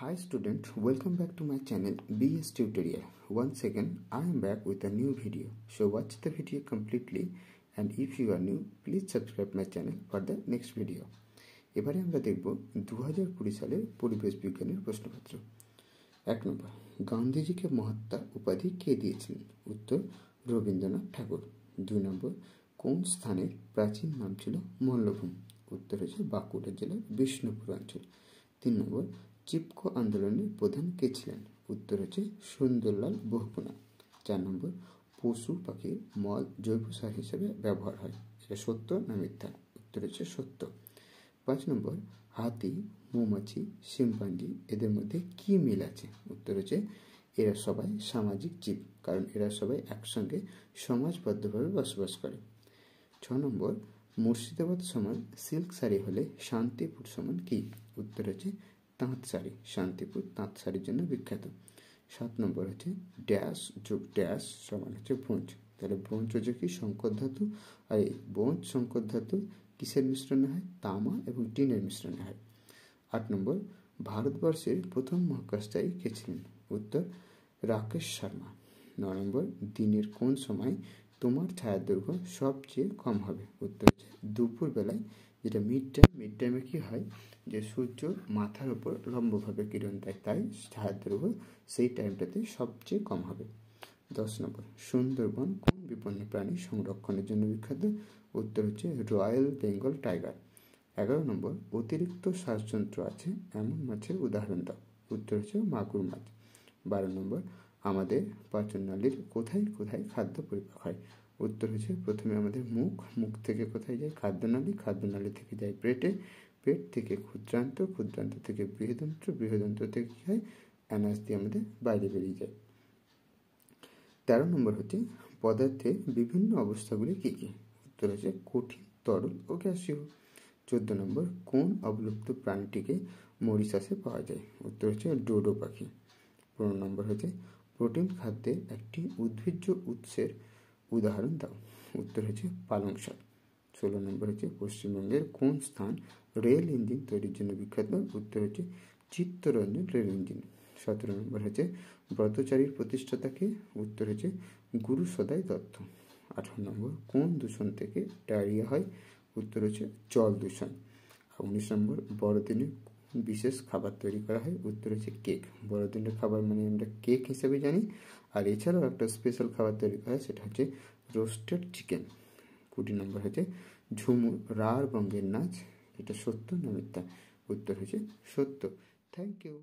Hi student, welcome back to my channel BS Tutorial. Once again, I am back with a new video. So watch the video completely and if you are new, please subscribe my channel for the next video. এবারে আমরা দেখব দু হাজার কুড়ি সালের পরিবেশ বিজ্ঞানের প্রশ্নপত্র এক নম্বর গান্ধীজিকে মহাত্মা উপাধি কে দিয়েছিলেন উত্তর রবীন্দ্রনাথ ঠাকুর দুই নম্বর কোন স্থানের প্রাচীন নাম ছিল মল্লভূম উত্তর হচ্ছে বাঁকুড়া জেলার বিষ্ণুপুর অঞ্চল তিন নম্বর চিপকো আন্দোলনের প্রধান কে ছিলেন? উত্তর হচ্ছে সুন্দরলাল বহুগুণা। চার নম্বর, পশু পাখির মল জৈব সার হিসেবে ব্যবহার হয়। এটা সত্য না মিথ্যা? উত্তর হচ্ছে সত্য। পাঁচ নম্বর, হাতি, মৌমাছি, শিম্পাঞ্জি, এদের মধ্যে কি মিল আছে? উত্তর হচ্ছে এরা সবাই সামাজিক জীব, কারণ এরা সবাই একসঙ্গে সমাজবদ্ধভাবে বসবাস করে। ছ নম্বর, মুর্শিদাবাদ সমান সিল্ক শাড়ি হলে শান্তিপুর সমান কি? উত্তর হচ্ছে তাঁত শাড়ি শান্তিপুর তাঁত শাড়ির জন্য বিখ্যাত। সাত নম্বর হচ্ছে ড্যাশ যোগ ড্যাশ সমান হচ্ছে ব্রোঞ্জ তাহলে ব্রোঞ্জ হচ্ছে কি? শঙ্কর ধাতু। আর এই ব্রোঞ্জ শঙ্কর ধাতু কিসের মিশ্রণে হয়? তামা এবং টিনের মিশ্রণে হয়। আট নম্বর, ভারতবর্ষের প্রথম মহাকাশচারী কে ছিলেন? উত্তর, রাকেশ শর্মা। ন নম্বর, দিনের কোন সময় তোমার ছায়ার দৈর্ঘ্য সবচেয়ে কম হবে? উত্তর হচ্ছে দুপুর বেলায় যেটা মিড টাইম মিড টাইমে কী হয় যে সূর্য মাথার উপর লম্বভাবে কিরণ দেয়, তাই ছায়ার দৈর্ঘ্য সেই টাইমটাতে সবচেয়ে কম হবে। দশ নম্বর, সুন্দরবন কোন বিপন্ন প্রাণী সংরক্ষণের জন্য বিখ্যাত? উত্তর হচ্ছে রয়্যাল বেঙ্গল টাইগার। এগারো নম্বর, অতিরিক্ত শ্বাসযন্ত্র আছে, এমন মাছের উদাহরণ দাও। উত্তর হচ্ছে মাগুর মাছ। বারো নম্বর, আমাদের পাচননালীর কোথায় কোথায় খাদ্য পরিপাক হয়? উত্তর হচ্ছে, প্রথমে আমাদের মুখ মুখ থেকে কোথায় যায়? খাদ্যনালী খাদ্যনালী থেকে যায় পেটে, পেট থেকে ক্ষুদ্রান্ত ক্ষুদ্রান্ত থেকে বৃহদন্ত্র বৃহদন্ত্র থেকে কী হয়? অ্যানাস দিয়ে আমাদের বাইরে বেরিয়ে যায়। তেরো নম্বর হচ্ছে, পদার্থের বিভিন্ন অবস্থাগুলি কী কী? উত্তর হচ্ছে, কঠিন, তরল ও গ্যাসীয়। চোদ্দ নম্বর, কোন অবলুপ্ত প্রাণীটিকে মরিশাসে পাওয়া যায়? উত্তর হচ্ছে, ডোডো পাখি। পনেরো নম্বর হচ্ছে, প্রোটিন খাদ্যের একটি উদ্ভিজ্জ উৎসের উদাহরণ দাও। উত্তর হচ্ছে পালং শাক। ষোলো নম্বর হচ্ছে পশ্চিমবঙ্গের কোন স্থান রেল ইঞ্জিন তৈরির জন্য বিখ্যাত? উত্তর হচ্ছে চিত্তরঞ্জন রেল ইঞ্জিন। সতেরো নম্বর হচ্ছে ব্রতচারীর প্রতিষ্ঠাতাকে উত্তর হচ্ছে গুরু সদাই দত্ত। আঠারো নম্বর, কোন দূষণ থেকে ডায়রিয়া হয়? উত্তর হচ্ছে জল দূষণ। উনিশ নম্বর, বড়দিনে বিশেষ খাবার তৈরি করা হয়। উত্তর হচ্ছে কেক বড়দিনের খাবার মানে আমরা কেক হিসেবে জানি। আর এছাড়াও একটা স্পেশাল খাবার তৈরি করা হয়, সেটা হচ্ছে রোস্টেড চিকেন কুড়ি নম্বর হচ্ছে ঝুমুর, রার বঙ্গের নাচ। এটা সত্য না মিথ্যা? উত্তর হচ্ছে সত্য। Thank you